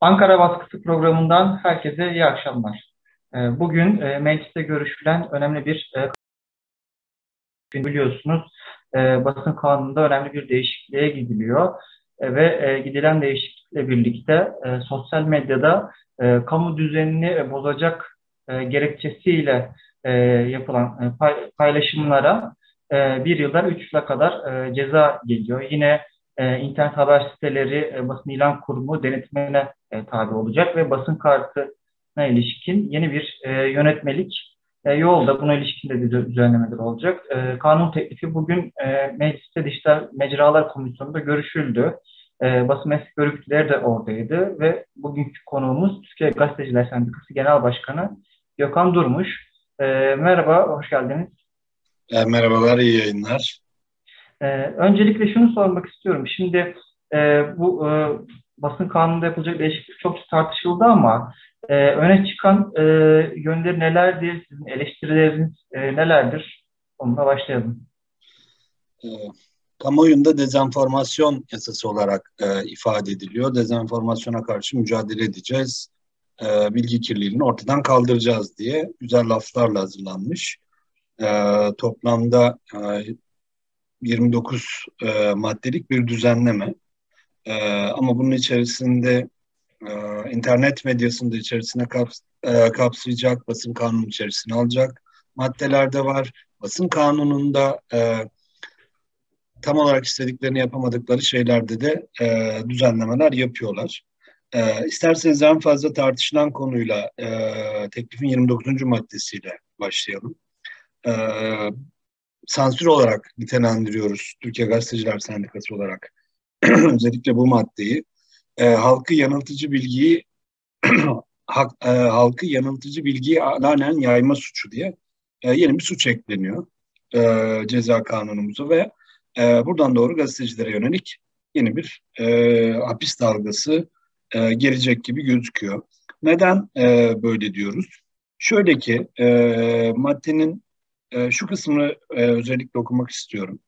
Ankara Baskısı programından herkese iyi akşamlar. Ee, bugün e, mecliste görüşülen önemli bir e, biliyorsunuz e, basın kanununda önemli bir değişikliğe gidiliyor ve gidilen değişiklikle birlikte sosyal medyada kamu düzenini bozacak gerekçesiyle yapılan paylaşımlara bir yıldan üç yıla kadar ceza geliyor. Yine internet haber siteleri basın ilan kurumu denetimine e, tabi olacak ve basın kartına ilişkin yeni bir e, yönetmelik e, yolda. Buna ilişkin de düzenlemeler olacak. E, kanun teklifi bugün e, Mecliste Dijital Mecralar Komisyonu'nda görüşüldü. E, basın meslek örgütleri de oradaydı ve bugünkü konuğumuz Türkiye Gazeteciler Sendikası Genel Başkanı Gökhan Durmuş. E, merhaba, hoş geldiniz. E, merhabalar, iyi yayınlar. Ee, öncelikle şunu sormak istiyorum. Şimdi e, bu e, basın kanununda yapılacak değişiklik çok tartışıldı ama e, öne çıkan e, yönleri nelerdir? Sizin eleştirileriniz e, nelerdir? Onunla başlayalım. E, kamuoyunda dezenformasyon yasası olarak e, ifade ediliyor. Dezenformasyona karşı mücadele edeceğiz. E, bilgi kirliliğini ortadan kaldıracağız diye güzel laflarla hazırlanmış. E, toplamda e, 29 e, maddelik bir düzenleme. E, ama bunun içerisinde e, internet medyasını da içerisine kaps e, kapsayacak, basın kanunu içerisine alacak maddeler de var. Basın kanununda e, tam olarak istediklerini yapamadıkları şeylerde de e, düzenlemeler yapıyorlar. E, isterseniz en fazla tartışılan konuyla e, teklifin 29. maddesiyle başlayalım. E, sansür olarak nitelendiriyoruz Türkiye Gazeteciler Sendikası olarak. Özellikle bu maddeyi. E, halkı yanıltıcı bilgiyi hak, e, halkı yanıltıcı bilgiyi alanen yayma suçu diye e, yeni bir suç ekleniyor e, ceza kanunumuza ve e, buradan doğru gazetecilere yönelik yeni bir e, hapis dalgası e, gelecek gibi gözüküyor. Neden e, böyle diyoruz? Şöyle ki e, maddenin e, şu kısmını e, özellikle okumak istiyorum.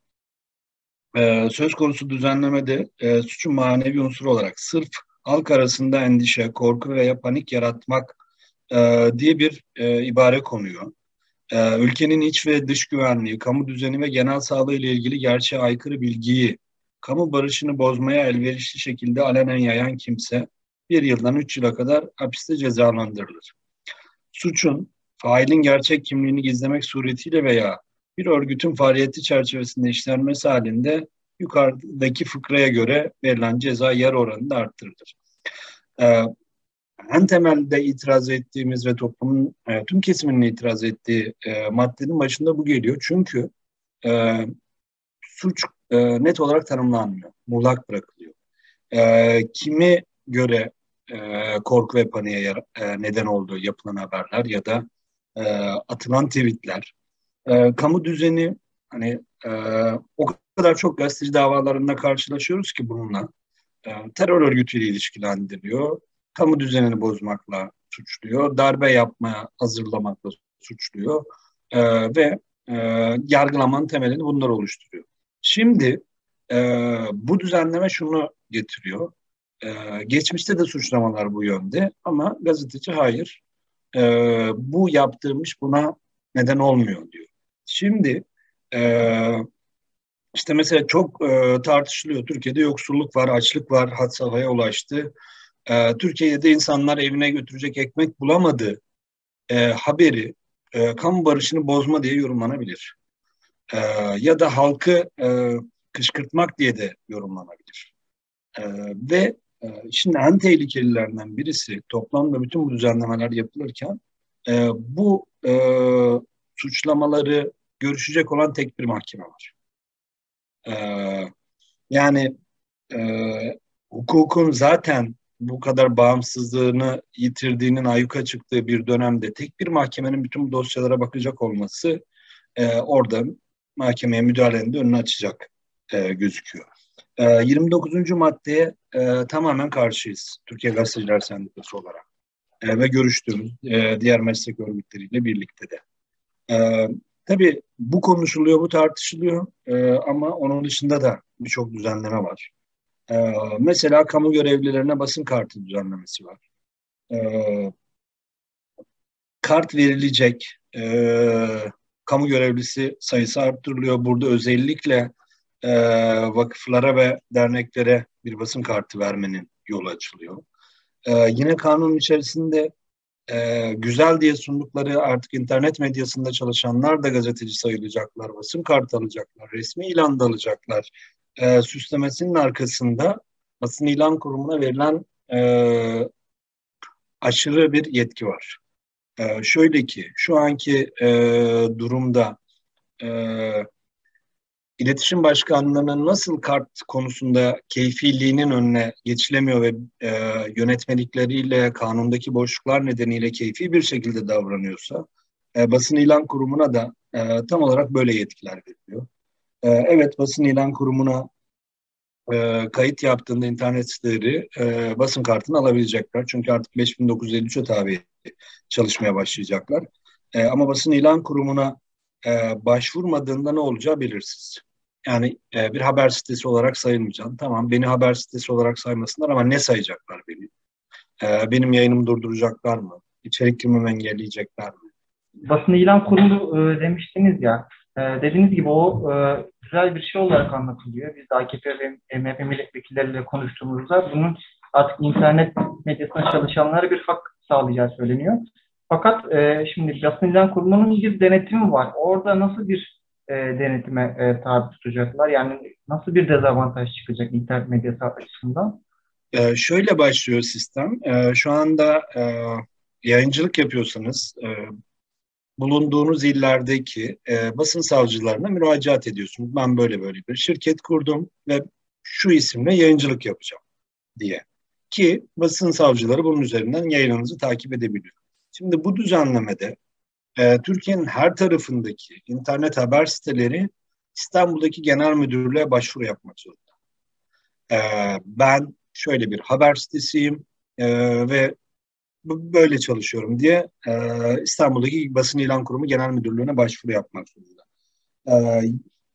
E, söz konusu düzenlemede e, suçun manevi unsur olarak sırf halk arasında endişe, korku veya panik yaratmak e, diye bir e, ibare konuyor. E, ülkenin iç ve dış güvenliği, kamu düzeni ve genel sağlığı ile ilgili gerçeğe aykırı bilgiyi kamu barışını bozmaya elverişli şekilde alenen yayan kimse bir yıldan üç yıla kadar hapiste cezalandırılır. Suçun failin gerçek kimliğini gizlemek suretiyle veya bir örgütün faaliyeti çerçevesinde işlenmesi halinde yukarıdaki fıkraya göre verilen ceza yer oranı da arttırılır. Ee, en temelde itiraz ettiğimiz ve toplumun e, tüm kesiminin itiraz ettiği e, maddenin başında bu geliyor. Çünkü e, suç net olarak tanımlanmıyor, muğlak bırakılıyor. E, kimi göre korku ve paniğe neden olduğu yapılan haberler ya da atılan tweetler, e, kamu düzeni hani e, o kadar çok gazeteci davalarında karşılaşıyoruz ki bununla e, terör örgütüyle ilişkilendiriliyor, kamu düzenini bozmakla suçluyor, darbe yapmaya hazırlamakla suçluyor e, ve e, yargılamanın temelini bunlar oluşturuyor. Şimdi e, bu düzenleme şunu getiriyor. E, geçmişte de suçlamalar bu yönde ama gazeteci hayır e, bu yaptırmış buna neden olmuyor diyor. Şimdi e, işte mesela çok e, tartışılıyor. Türkiye'de yoksulluk var, açlık var, had safhaya ulaştı. E, Türkiye'de insanlar evine götürecek ekmek bulamadı e, haberi e, kamu barışını bozma diye yorumlanabilir. E, ya da halkı e, kışkırtmak diye de yorumlanabilir. E, ve ee, şimdi en tehlikelilerinden birisi toplamda bütün bu düzenlemeler yapılırken e, bu e, suçlamaları görüşecek olan tek bir mahkeme var. E, yani e, hukukun zaten bu kadar bağımsızlığını yitirdiğinin ayyuka çıktığı bir dönemde tek bir mahkemenin bütün bu dosyalara bakacak olması e, orada mahkemeye müdahalenin de önünü açacak e, gözüküyor. 29. Ee, maddeye e, tamamen karşıyız Türkiye Gazeteciler Sendikası olarak e, ve görüştüğümüz e, diğer meslek örgütleriyle birlikte de. E, tabii bu konuşuluyor, bu tartışılıyor e, ama onun dışında da birçok düzenleme var. E, mesela kamu görevlilerine basın kartı düzenlemesi var. E, kart verilecek e, kamu görevlisi sayısı arttırılıyor. Burada özellikle e, vakıflara ve derneklere bir basın kartı vermenin yolu açılıyor. E, yine kanunun içerisinde e, güzel diye sundukları artık internet medyasında çalışanlar da gazeteci sayılacaklar, basın kartı alacaklar, resmi ilan da alacaklar. E, süslemesinin arkasında basın ilan kurumuna verilen e, aşırı bir yetki var. E, şöyle ki şu anki e, durumda e, iletişim başkanlığının nasıl kart konusunda keyfiliğinin önüne geçilemiyor ve e, yönetmelikleriyle kanundaki boşluklar nedeniyle keyfi bir şekilde davranıyorsa e, basın ilan kurumuna da e, tam olarak böyle yetkiler veriliyor. E, evet basın ilan kurumuna e, kayıt yaptığında internet siteleri e, basın kartını alabilecekler. Çünkü artık 5953'e tabi çalışmaya başlayacaklar. E, ama basın ilan kurumuna e, başvurmadığında ne olacağı belirsiz. Yani e, bir haber sitesi olarak sayılmayacağım. Tamam beni haber sitesi olarak saymasınlar ama ne sayacaklar beni? E, benim yayınımı durduracaklar mı? İçerik girmemi engelleyecekler mi? Basın ilan kurumu e, demiştiniz ya. E, dediğiniz gibi o e, güzel bir şey olarak anlatılıyor. Biz de AKP ve MHP milletvekilleriyle konuştuğumuzda bunun artık internet medyasında çalışanlara bir hak sağlayacağı söyleniyor. Fakat e, şimdi basın ilan kurumunun bir denetimi var. Orada nasıl bir e, denetime e, tabi tutacaklar? Yani nasıl bir dezavantaj çıkacak internet medyası açısından? E, şöyle başlıyor sistem. E, şu anda e, yayıncılık yapıyorsanız e, bulunduğunuz illerdeki e, basın savcılarına müracaat ediyorsunuz. Ben böyle böyle bir şirket kurdum ve şu isimle yayıncılık yapacağım diye. Ki basın savcıları bunun üzerinden yayınınızı takip edebiliyor. Şimdi bu düzenlemede e, Türkiye'nin her tarafındaki internet haber siteleri İstanbul'daki genel müdürlüğe başvuru yapmak zorunda. E, ben şöyle bir haber sitesiyim e, ve böyle çalışıyorum diye e, İstanbul'daki basın ilan kurumu genel müdürlüğüne başvuru yapmak zorunda. E,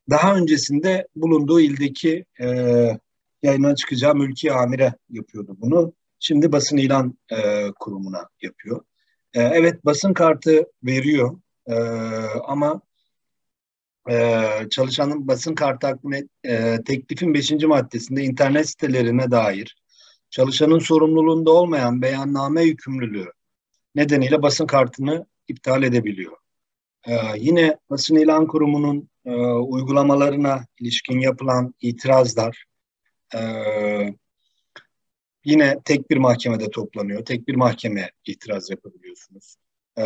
daha öncesinde bulunduğu ildeki e, yayına çıkacağı mülki amire yapıyordu bunu. Şimdi basın ilan e, kurumuna yapıyor. E, evet basın kartı veriyor e, ama e, çalışanın basın kartı hakkında e, teklifin 5. maddesinde internet sitelerine dair çalışanın sorumluluğunda olmayan beyanname yükümlülüğü nedeniyle basın kartını iptal edebiliyor. Ee, yine basın ilan kurumunun e, uygulamalarına ilişkin yapılan itirazlar e, yine tek bir mahkemede toplanıyor. Tek bir mahkeme itiraz yapabiliyorsunuz. E,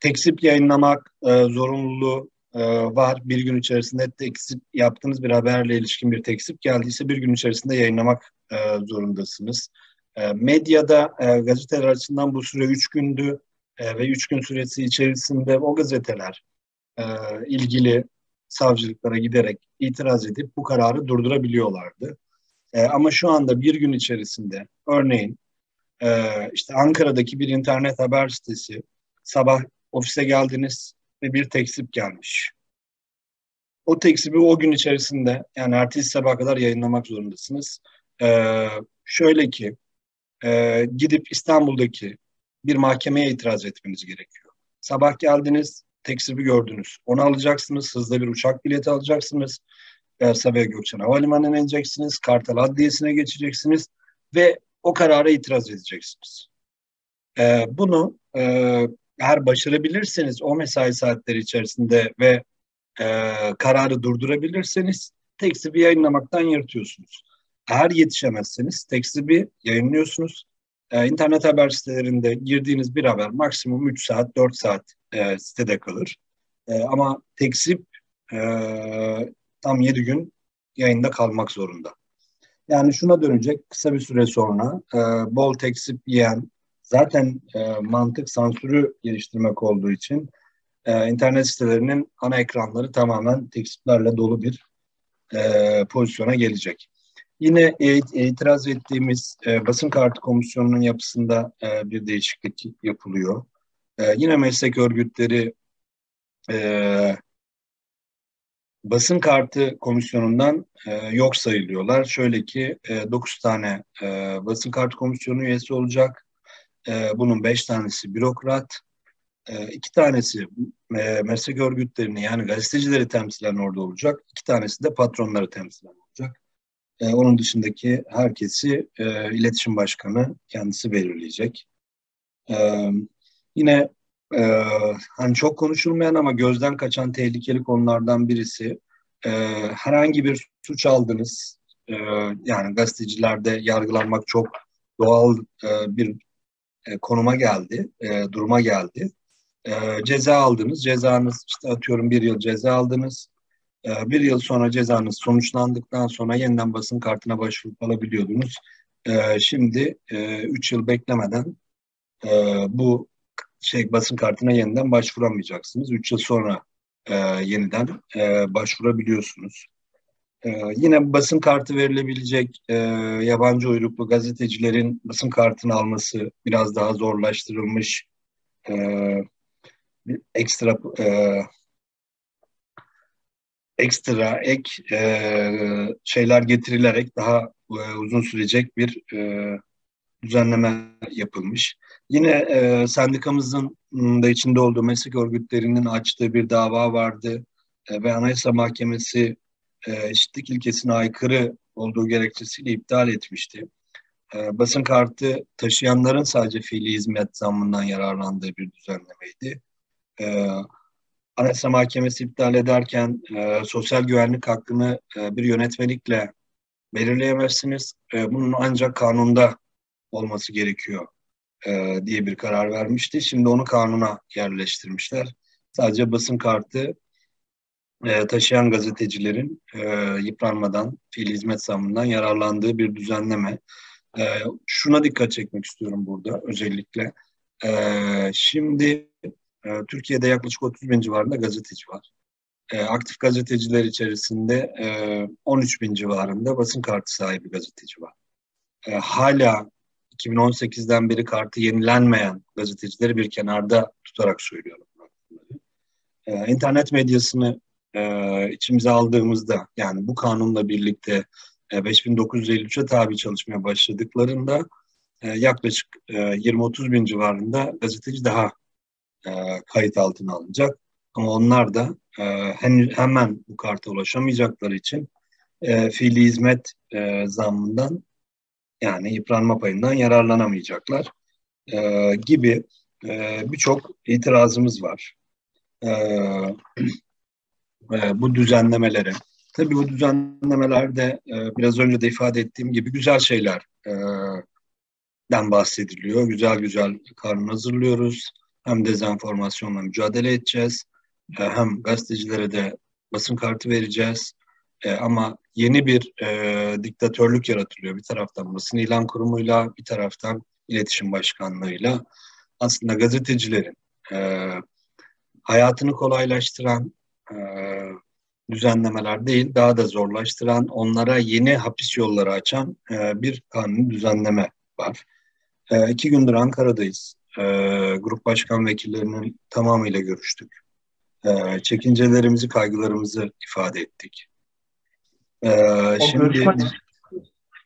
tekzip yayınlamak e, zorunluluğu e, var. Bir gün içerisinde tekzip yaptığınız bir haberle ilişkin bir tekzip geldiyse bir gün içerisinde yayınlamak e, zorundasınız. E, medyada e, gazeteler açısından bu süre üç gündü e, ve üç gün süresi içerisinde o gazeteler e, ilgili savcılıklara giderek itiraz edip bu kararı durdurabiliyorlardı. E, ama şu anda bir gün içerisinde örneğin e, işte Ankara'daki bir internet haber sitesi sabah ofise geldiniz ve bir tekzip gelmiş. O tekzibi o gün içerisinde yani ertesi sabah kadar yayınlamak zorundasınız. Ee, şöyle ki e, gidip İstanbul'daki bir mahkemeye itiraz etmeniz gerekiyor. Sabah geldiniz, tekzibi gördünüz. Onu alacaksınız, hızlı bir uçak bileti alacaksınız. Sabiha Gökçen Havalimanı'na ineceksiniz, Kartal Adliyesi'ne geçeceksiniz ve o karara itiraz edeceksiniz. Ee, bunu e, eğer başarabilirseniz o mesai saatleri içerisinde ve e, kararı durdurabilirseniz tekzibi yayınlamaktan yırtıyorsunuz. Eğer yetişemezseniz tekzibi yayınlıyorsunuz. Ee, internet haber sitelerinde girdiğiniz bir haber maksimum 3 saat, 4 saat e, sitede kalır. E, ama tekzip e, tam 7 gün yayında kalmak zorunda. Yani şuna dönecek kısa bir süre sonra e, bol tekzip yiyen zaten e, mantık sansürü geliştirmek olduğu için e, internet sitelerinin ana ekranları tamamen tekziplerle dolu bir e, pozisyona gelecek. Yine itiraz ettiğimiz e, basın kartı komisyonunun yapısında e, bir değişiklik yapılıyor. E, yine meslek örgütleri e, basın kartı komisyonundan e, yok sayılıyorlar. Şöyle ki e, 9 tane e, basın kartı komisyonu üyesi olacak. E, bunun 5 tanesi bürokrat, e, iki tanesi e, meslek örgütlerini yani gazetecileri temsilen orada olacak. iki tanesi de patronları temsilen olacak. E, onun dışındaki herkesi e, iletişim başkanı kendisi belirleyecek. E, yine e, hani çok konuşulmayan ama gözden kaçan tehlikeli konulardan birisi e, herhangi bir suç aldınız. E, yani gazetecilerde yargılanmak çok doğal e, bir e, konuma geldi, e, duruma geldi. E, ceza aldınız, cezanız işte atıyorum bir yıl ceza aldınız. E, bir yıl sonra cezanız sonuçlandıktan sonra yeniden basın kartına başvurup alabiliyordunuz. E, şimdi e, üç yıl beklemeden e, bu şey basın kartına yeniden başvuramayacaksınız. Üç yıl sonra e, yeniden e, başvurabiliyorsunuz. E, yine basın kartı verilebilecek e, yabancı uyruklu gazetecilerin basın kartını alması biraz daha zorlaştırılmış. E, ekstra e, ekstra ek e, şeyler getirilerek daha e, uzun sürecek bir e, düzenleme yapılmış. Yine e, sendikamızın da içinde olduğu meslek örgütlerinin açtığı bir dava vardı e, ve Anayasa Mahkemesi e, eşitlik ilkesine aykırı olduğu gerekçesiyle iptal etmişti. E, basın kartı taşıyanların sadece fiili hizmet zammından yararlandığı bir düzenlemeydi. E, Anayasa Mahkemesi iptal ederken e, sosyal güvenlik hakkını e, bir yönetmelikle belirleyemezsiniz. E, bunun ancak kanunda olması gerekiyor e, diye bir karar vermişti. Şimdi onu kanuna yerleştirmişler. Sadece basın kartı e, taşıyan gazetecilerin e, yıpranmadan, fiil hizmet zammından yararlandığı bir düzenleme. E, şuna dikkat çekmek istiyorum burada özellikle. E, şimdi e, Türkiye'de yaklaşık 30 bin civarında gazeteci var. E, aktif gazeteciler içerisinde e, 13 bin civarında basın kartı sahibi gazeteci var. E, hala 2018'den beri kartı yenilenmeyen gazetecileri bir kenarda tutarak söylüyorum. Ee, internet medyasını e, içimize aldığımızda yani bu kanunla birlikte e, 5953'e tabi çalışmaya başladıklarında e, yaklaşık e, 20-30 bin civarında gazeteci daha e, kayıt altına alınacak. Ama onlar da e, hen, hemen bu karta ulaşamayacakları için e, fiili hizmet e, zammından yani yıpranma payından yararlanamayacaklar e, gibi e, birçok itirazımız var. E, e, bu düzenlemelere. Tabii bu düzenlemelerde e, biraz önce de ifade ettiğim gibi güzel şeyler e, den bahsediliyor. Güzel güzel karnı hazırlıyoruz. Hem dezenformasyonla mücadele edeceğiz. E, hem gazetecilere de basın kartı vereceğiz. E, ama yeni bir e, diktatörlük yaratılıyor. Bir taraftan basın ilan kurumuyla, bir taraftan iletişim başkanlığıyla. Aslında gazetecilerin e, hayatını kolaylaştıran e, düzenlemeler değil, daha da zorlaştıran, onlara yeni hapis yolları açan e, bir kanun düzenleme var. E, iki gündür Ankara'dayız. E, grup başkan vekillerinin tamamıyla görüştük. E, çekincelerimizi, kaygılarımızı ifade ettik. Ee, o şimdi görüşme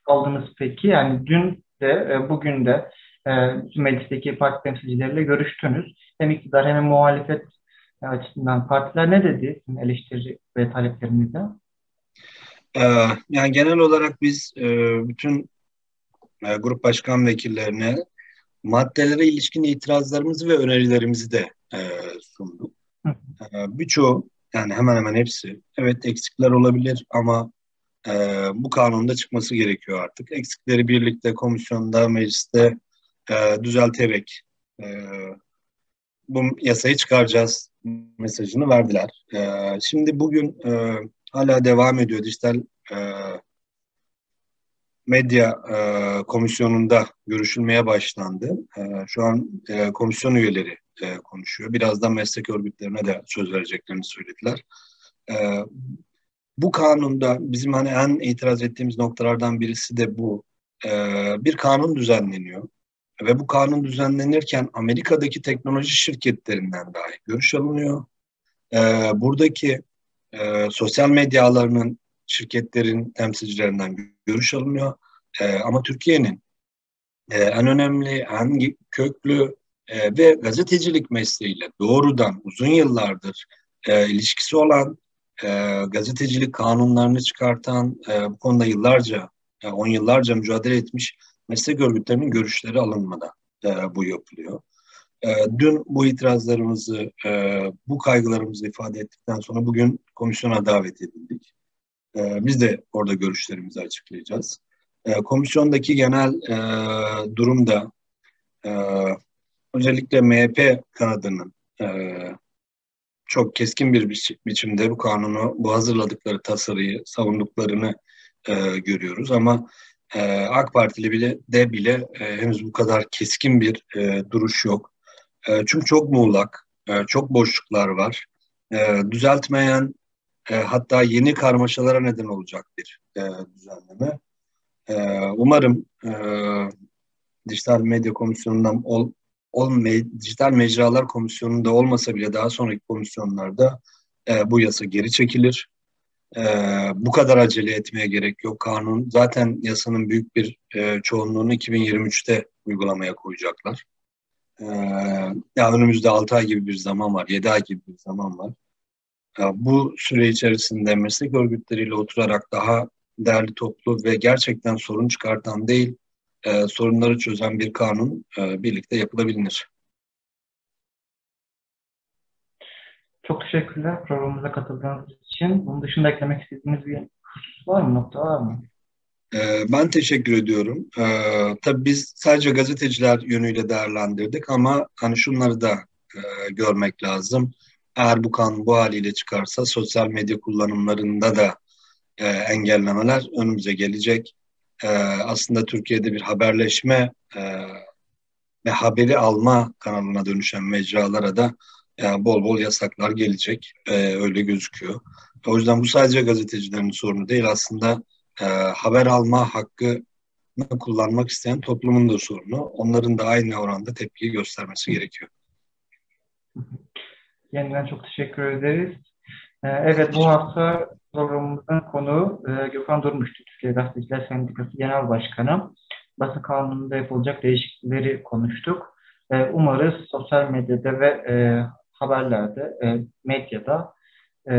aldınız peki? Yani dün de e, bugün de e, meclisteki parti temsilcileriyle görüştünüz. Hem iktidar hem muhalefet açısından partiler ne dedi eleştiri ve taleplerinizde? Ee, yani genel olarak biz e, bütün e, grup başkan vekillerine maddelere ilişkin itirazlarımızı ve önerilerimizi de e, sunduk. E, birçoğu yani hemen hemen hepsi evet eksikler olabilir ama e, bu kanunda çıkması gerekiyor artık. Eksikleri birlikte komisyonda, mecliste e, düzelterek e, bu yasayı çıkaracağız mesajını verdiler. E, şimdi bugün e, hala devam ediyor dijital e, medya e, komisyonunda görüşülmeye başlandı. E, şu an e, komisyon üyeleri e, konuşuyor. Birazdan meslek örgütlerine de söz vereceklerini söylediler. E, bu kanunda bizim hani en itiraz ettiğimiz noktalardan birisi de bu. Ee, bir kanun düzenleniyor ve bu kanun düzenlenirken Amerika'daki teknoloji şirketlerinden dahi görüş alınıyor. Ee, buradaki E, sosyal medya ağlarının şirketlerin temsilcilerinden görüş alınıyor. E, ama Türkiye'nin e, en önemli, en köklü e, ve gazetecilik mesleğiyle doğrudan uzun yıllardır e, ilişkisi olan e, gazetecilik kanunlarını çıkartan, e, bu konuda yıllarca, e, on yıllarca mücadele etmiş meslek örgütlerinin görüşleri alınmadan e, bu yapılıyor. E, dün bu itirazlarımızı, e, bu kaygılarımızı ifade ettikten sonra bugün komisyona davet edildik. E, biz de orada görüşlerimizi açıklayacağız. E, komisyondaki genel e, durumda e, özellikle MHP kanadının e, çok keskin bir bi biçimde bu kanunu, bu hazırladıkları tasarıyı savunduklarını e, görüyoruz. Ama e, AK Partili bile de bile e, henüz bu kadar keskin bir e, duruş yok. E, çünkü çok muğlak, e, çok boşluklar var. E, düzeltmeyen, e, hatta yeni karmaşalara neden olacak bir e, düzenleme. E, umarım e, Dijital Medya Komisyonu'ndan ol, ol, me, Dijital Mecralar Komisyonu'nda olmasa bile daha sonraki komisyonlarda e, bu yasa geri çekilir. E, bu kadar acele etmeye gerek yok. Kanun zaten yasanın büyük bir e, çoğunluğunu 2023'te uygulamaya koyacaklar. E, yani önümüzde 6 ay gibi bir zaman var, 7 ay gibi bir zaman var. E, bu süre içerisinde meslek örgütleriyle oturarak daha derli toplu ve gerçekten sorun çıkartan değil, e, sorunları çözen bir kanun e, birlikte yapılabilir. Çok teşekkürler programımıza katıldığınız için. Bunun dışında eklemek istediğiniz bir husus var mı, nokta var mı? E, ben teşekkür ediyorum. E, tabii biz sadece gazeteciler yönüyle değerlendirdik ama hani şunları da e, görmek lazım. Eğer bu kanun bu haliyle çıkarsa sosyal medya kullanımlarında da e, engellemeler önümüze gelecek. E, aslında Türkiye'de bir haberleşme e, ve haberi alma kanalına dönüşen mecralara da e, bol bol yasaklar gelecek. E, öyle gözüküyor. O yüzden bu sadece gazetecilerin sorunu değil aslında e, haber alma hakkı kullanmak isteyen toplumun da sorunu. Onların da aynı oranda tepki göstermesi gerekiyor. Yeniden çok teşekkür ederiz. Ee, evet bu hafta programımızın konuğu e, Gökhan Durmuş'tu. Türkiye Gazeteciler Sendikası Genel Başkanı. Basın kanununda yapılacak değişiklikleri konuştuk. E, umarız sosyal medyada ve e, haberlerde, e, medyada e,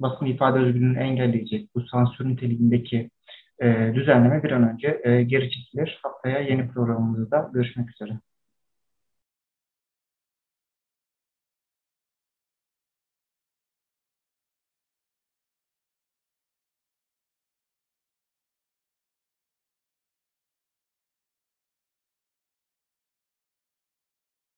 basın ifade özgürlüğünü engelleyecek bu sansür niteliğindeki e, düzenleme bir an önce e, geri çekilir. Haftaya yeni programımızda görüşmek üzere.